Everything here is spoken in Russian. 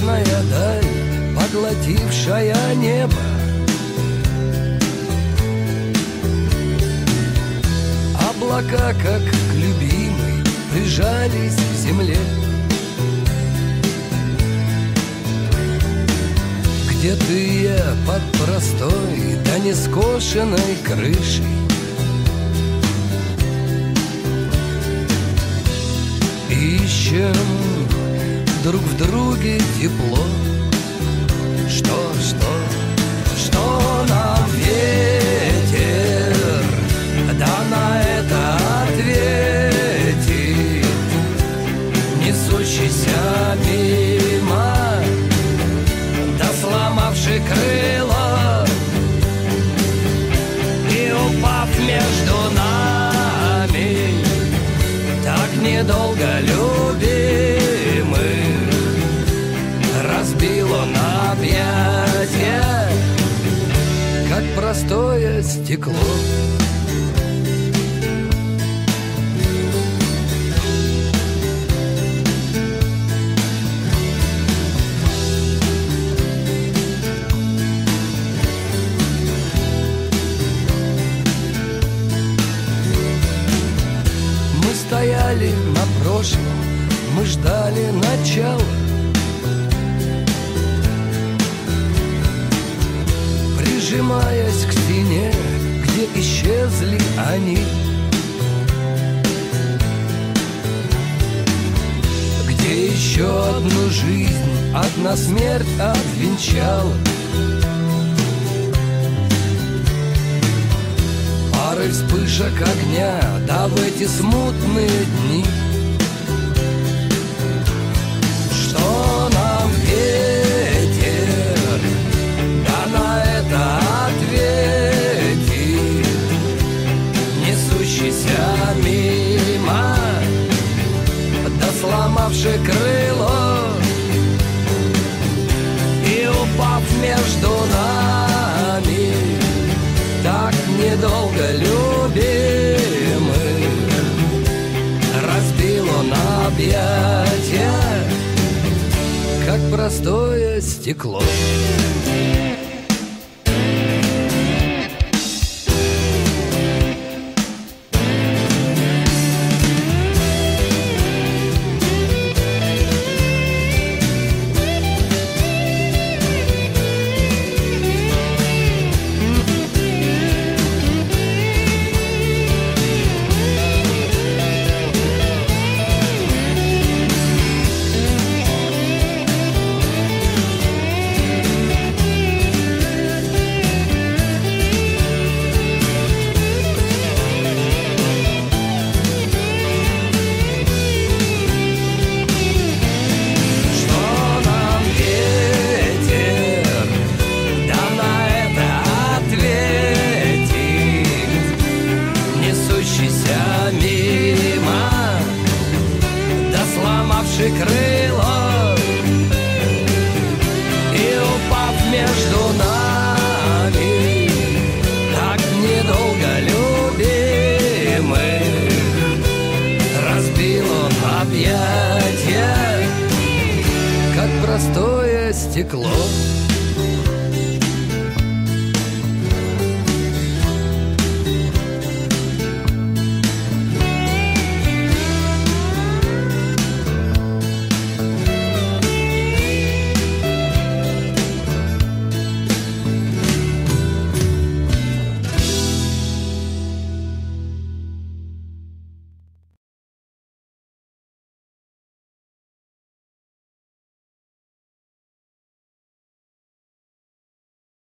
Черная даль, поглотившая небо. Облака, как к любимой, прижались к земле. Где ты я под простой, да не скошенной крышей. Ищем друг в друге тепло. Что, что, что нам ветер? Да на это ответит Несущийся мимо. Да сломавший крыло. И упав между нами Так недолго любимый Разбил он объятия Как простое стекло. Мы стояли на прошлом, мы ждали начала Прижимаясь к стене, где исчезли они. Где еще одну жизнь, одна смерть обвенчала. Пары вспышек огня, да в эти смутные дни сломавший крыло И упав между нами. Так недолго любимый Разбил он объятия Как простое стекло. Что стекло.